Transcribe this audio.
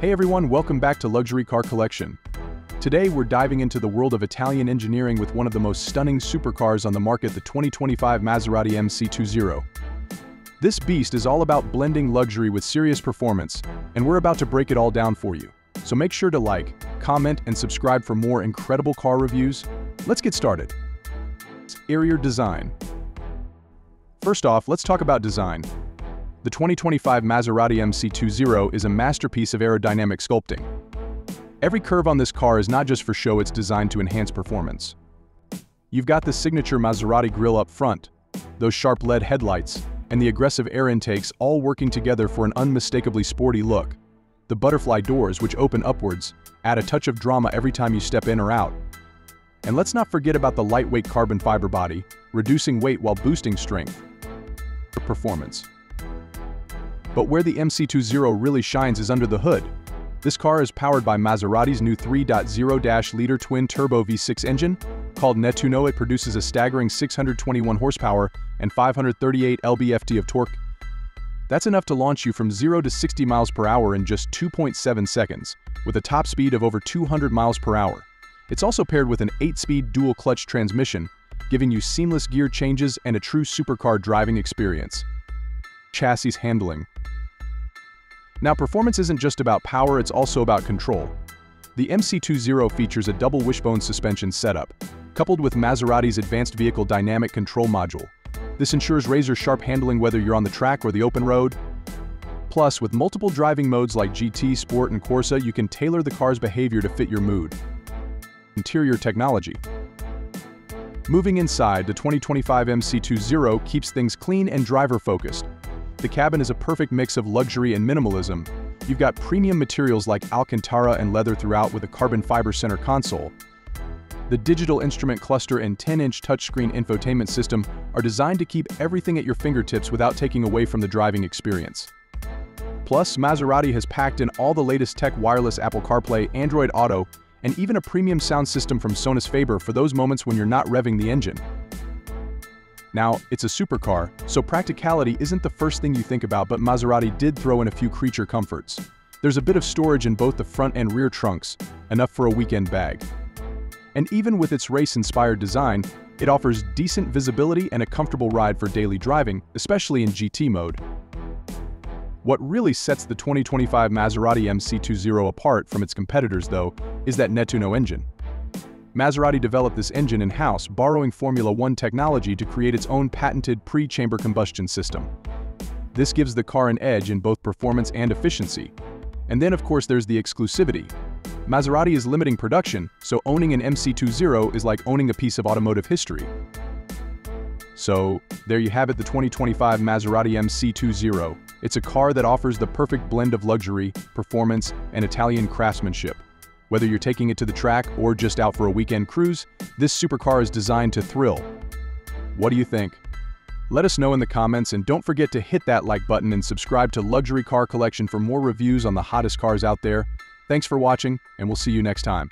Hey everyone, welcome back to Luxury Car Collection. Today we're diving into the world of Italian engineering with one of the most stunning supercars on the market, the 2025 Maserati MC20. This beast is all about blending luxury with serious performance, and we're about to break it all down for you. So make sure to like, comment, and subscribe for more incredible car reviews. Let's get started. Interior design. First off, let's talk about design. The 2025 Maserati MC20 is a masterpiece of aerodynamic sculpting. Every curve on this car is not just for show, it's designed to enhance performance. You've got the signature Maserati grille up front, those sharp LED headlights, and the aggressive air intakes all working together for an unmistakably sporty look. The butterfly doors, which open upwards, add a touch of drama every time you step in or out. And let's not forget about the lightweight carbon fiber body, reducing weight while boosting strength. Performance. But where the MC20 really shines is under the hood. This car is powered by Maserati's new 3.0-liter twin-turbo V6 engine. Called Nettuno it produces a staggering 621 horsepower and 538 lb-ft of torque. That's enough to launch you from 0 to 60 miles per hour in just 2.7 seconds, with a top speed of over 200 miles per hour. It's also paired with an 8-speed dual-clutch transmission, giving you seamless gear changes and a true supercar driving experience. Chassis handling now performance isn't just about power, it's also about control. The MC20 features a double wishbone suspension setup, coupled with Maserati's advanced vehicle dynamic control module. This ensures razor-sharp handling whether you're on the track or the open road. Plus, with multiple driving modes like GT, Sport, and Corsa, you can tailor the car's behavior to fit your mood. Interior technology. Moving inside, the 2025 MC20 keeps things clean and driver-focused, the cabin is a perfect mix of luxury and minimalism. You've got premium materials like Alcantara and leather throughout with a carbon fiber center console. The digital instrument cluster and 10-inch touchscreen infotainment system are designed to keep everything at your fingertips without taking away from the driving experience. Plus, Maserati has packed in all the latest tech wireless Apple CarPlay, Android Auto, and even a premium sound system from Sonus Faber for those moments when you're not revving the engine. Now, it's a supercar, so practicality isn't the first thing you think about but Maserati did throw in a few creature comforts. There's a bit of storage in both the front and rear trunks, enough for a weekend bag. And even with its race-inspired design, it offers decent visibility and a comfortable ride for daily driving, especially in GT mode. What really sets the 2025 Maserati MC20 apart from its competitors, though, is that Nettuno engine. Maserati developed this engine in-house, borrowing Formula One technology to create its own patented pre-chamber combustion system. This gives the car an edge in both performance and efficiency. And then of course there's the exclusivity. Maserati is limiting production, so owning an MC20 is like owning a piece of automotive history. So, there you have it the 2025 Maserati MC20. It's a car that offers the perfect blend of luxury, performance, and Italian craftsmanship. Whether you're taking it to the track or just out for a weekend cruise, this supercar is designed to thrill. What do you think? Let us know in the comments and don't forget to hit that like button and subscribe to Luxury Car Collection for more reviews on the hottest cars out there. Thanks for watching, and we'll see you next time.